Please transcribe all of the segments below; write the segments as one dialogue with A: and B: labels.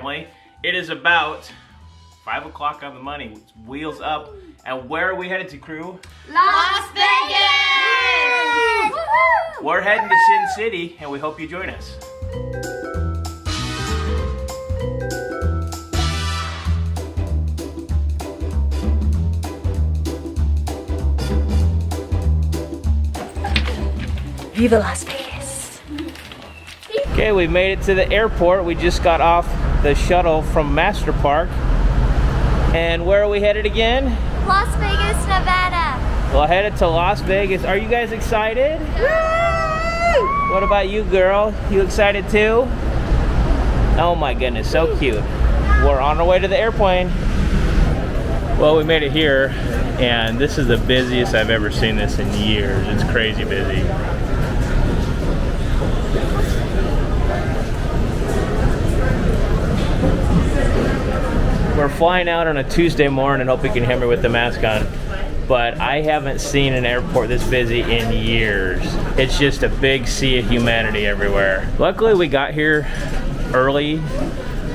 A: family. It is about 5 o'clock on the money. It's wheels up. And where are we headed to, crew?
B: Las Vegas!
A: We're heading to Sin City, and we hope you join us.
B: Viva Las Vegas!
A: Okay, we made it to the airport. We just got off the shuttle from Masterpark. And where are we headed again?
B: Las Vegas, Nevada.
A: Well, headed to Las Vegas. Are you guys excited? What about you, girl? You excited too? Oh my goodness, so cute. We're on our way to the airplane. Well, we made it here, and this is the busiest I've ever seen this in years. It's crazy busy. We're flying out on a Tuesday morning. And hope you can hear me with the mask on. But I haven't seen an airport this busy in years. It's just a big sea of humanity everywhere. Luckily, we got here early.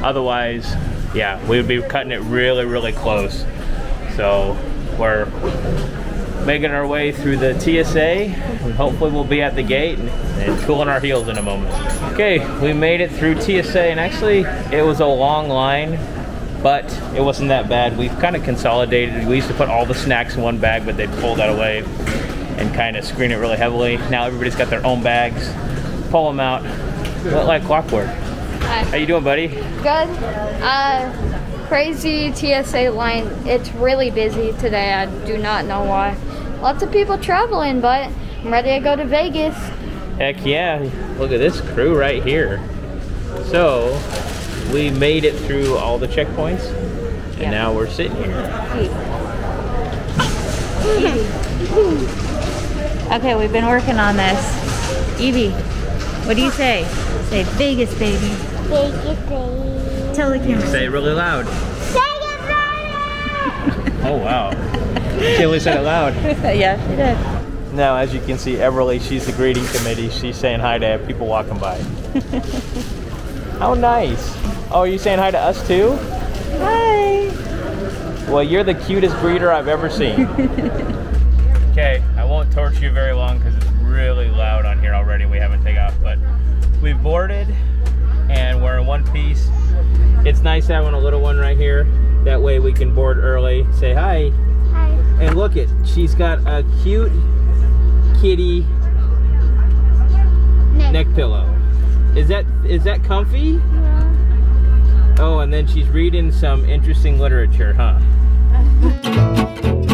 A: Otherwise, yeah, we would be cutting it really, really close. So we're making our way through the TSA. Hopefully, we'll be at the gate and, and cooling our heels in a moment. Okay, we made it through TSA, and actually, it was a long line but it wasn't that bad. We've kind of consolidated. We used to put all the snacks in one bag, but they pulled that away and kind of screen it really heavily. Now everybody's got their own bags. Pull them out, like clockwork. How you doing, buddy?
C: Good. Uh, crazy TSA line. It's really busy today. I do not know why. Lots of people traveling, but I'm ready to go to Vegas.
A: Heck yeah. Look at this crew right here. So, we made it through all the checkpoints, and
C: Yeah.
A: now we're sitting here.
D: Okay, we've been working on this. Evie, what do you say? Say Vegas, baby.
B: Vegas, baby.
D: Tell the camera.
A: Say it really loud.
B: Vegas, baby!
A: Oh wow. Kaylee said it loud.
D: yeah, she did.
A: Now, as you can see, Everly, she's the greeting committee. She's saying hi to people walking by. How nice. Oh, are you saying hi to us too?
D: Hi.
A: Well, you're the cutest breeder I've ever seen. okay, I won't torture you very long because it's really loud on here already. We haven't taken off, but we've boarded and we're in one piece. It's nice having a little one right here. That way we can board early. Say hi.
B: Hi.
A: And look it, she's got a cute kitty neck pillow. Is that is that comfy? And then she's reading some interesting literature, huh?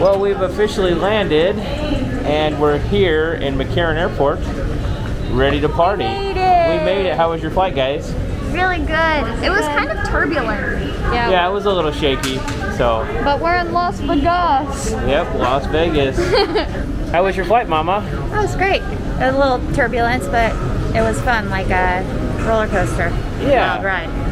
A: Well, we've officially landed and we're here in McCarran Airport ready to party.
B: made it.
A: We made it. How was your flight, guys?
B: Really good. It was kind of turbulent.
C: Yeah.
A: Yeah, it was a little shaky. So,
C: But we're in Las Vegas.
A: yep, Las Vegas. How was your flight, Mama?
D: That was great. A little turbulence, but it was fun, like a roller coaster.
A: Yeah.
D: Wild ride.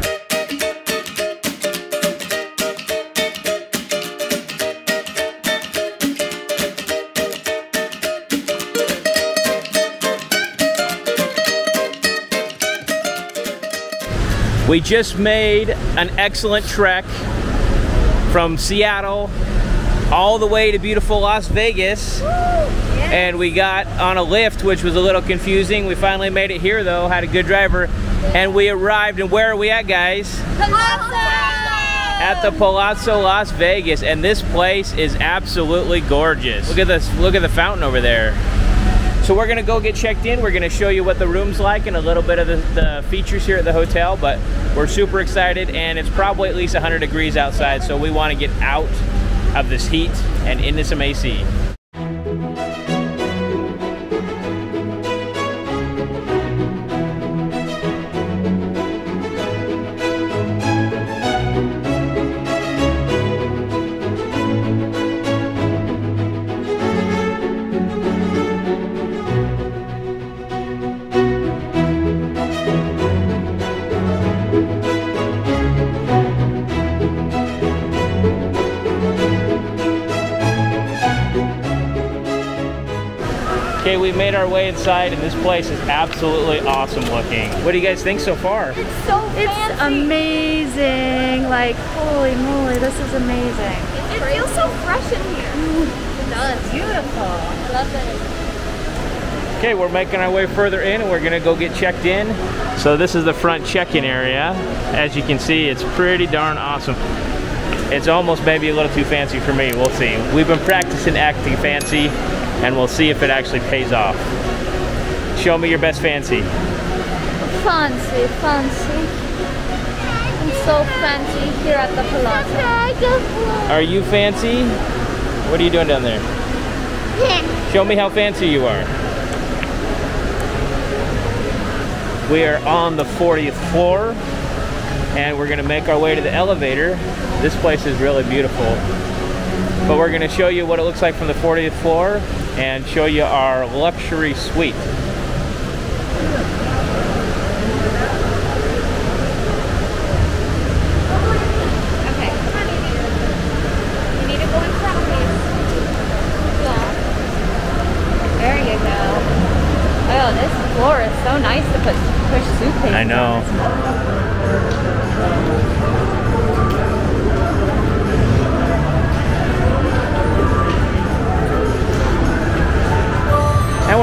A: We just made an excellent trek from Seattle all the way to beautiful Las Vegas. And we got on a Lyft, which was a little confusing. We finally made it here though, had a good driver. And we arrived, and where are we at, guys?
B: Las
A: at the Palazzo Las Vegas, and this place is absolutely gorgeous. Look at this, look at the fountain over there. So we're gonna go get checked in. We're gonna show you what the room's like and a little bit of the, the features here at the hotel, but we're super excited and it's probably at least 100 degrees outside, so we wanna get out of this heat and into some AC. Okay, we made our way inside and this place is absolutely awesome looking. What do you guys think so far?
B: It's So
D: It's
B: fancy.
D: amazing. Like, holy moly, this is amazing.
B: It feels so fresh in here.
C: It does.
D: Beautiful.
C: I love it.
A: Okay, we're making our way further in and we're gonna go get checked in. So this is the front check-in area. As you can see, it's pretty darn awesome. It's almost maybe a little too fancy for me, we'll see. We've been practicing acting fancy and we'll see if it actually pays off. Show me your best fancy.
C: Fancy, fancy. I'm so fancy here at the Palazzo.
A: Are you fancy? What are you doing down there? Show me how fancy you are. We are on the 40th floor and we're gonna make our way to the elevator. This place is really beautiful. But we're gonna show you what it looks like from the 40th floor and show you our luxury suite.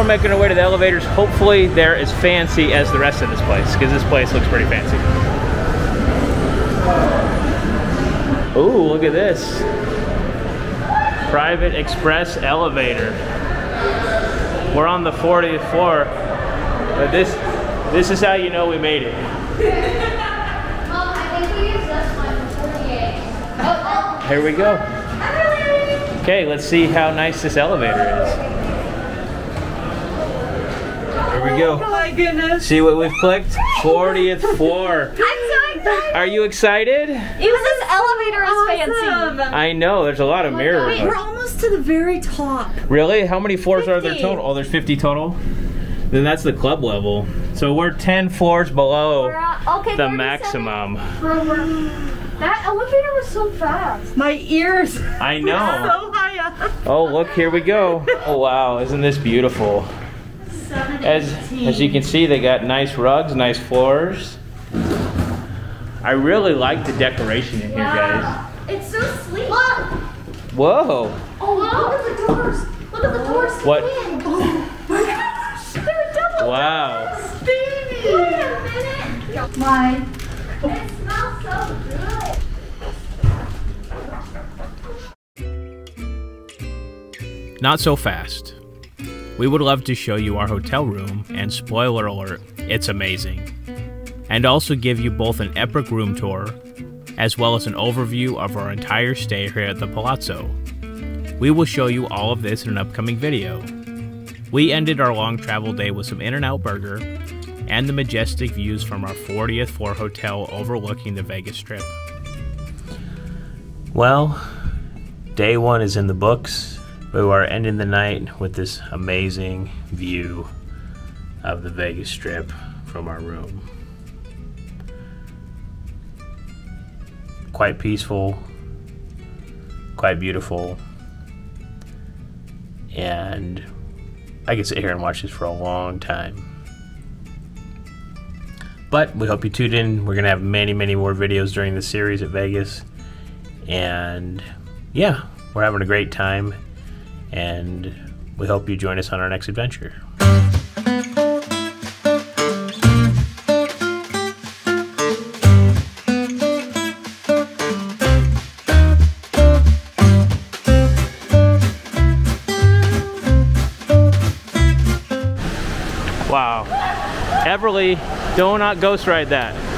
A: We're making our way to the elevators. Hopefully they're as fancy as the rest of this place, because this place looks pretty fancy. Ooh, look at this. Private Express elevator. We're on the 40th floor, but this this is how you know we made it.
C: Mom, I think we use this one, 48. Oh,
A: Here we go. Okay, let's see how nice this elevator is. Here we go.
D: Oh my goodness.
A: See what we've clicked? 40th floor.
B: I'm so excited.
A: Are you excited?
B: Even this elevator is fancy.
A: I know, there's a lot of mirrors.
D: Wait, we're almost to the very top.
A: Really? How many floors are there total? Oh, there's 50 total? Then that's the club level. So we're 10 floors below
B: We're at- okay,
A: the maximum.
B: That elevator was so fast.
D: My ears
A: I know.
D: so high up.
A: Oh, look, here we go. Oh, wow, isn't this beautiful? As, as you can see, they got nice rugs, nice floors. I really like the decoration in here, guys.
B: It's so sleek. Look.
A: Whoa.
B: Oh, look at the doors. Look at the doors.
A: What?
B: Oh my gosh. They're double.
A: Wow.
B: Wait a minute.
D: My
B: It smells so good.
A: Not so fast. We would love to show you our hotel room, and spoiler alert, it's amazing. And also give you both an epic room tour, as well as an overview of our entire stay here at the Palazzo. We will show you all of this in an upcoming video. We ended our long travel day with some In N Out Burger and the majestic views from our 40th floor hotel overlooking the Vegas Strip. Well, day one is in the books. We are ending the night with this amazing view of the Vegas Strip from our room. Quite peaceful, quite beautiful, and I could sit here and watch this for a long time. But we hope you tuned in. We're going to have many, many more videos during the series at Vegas. And yeah, we're having a great time and we hope you join us on our next adventure. Wow. Everly, do not ghost ride that.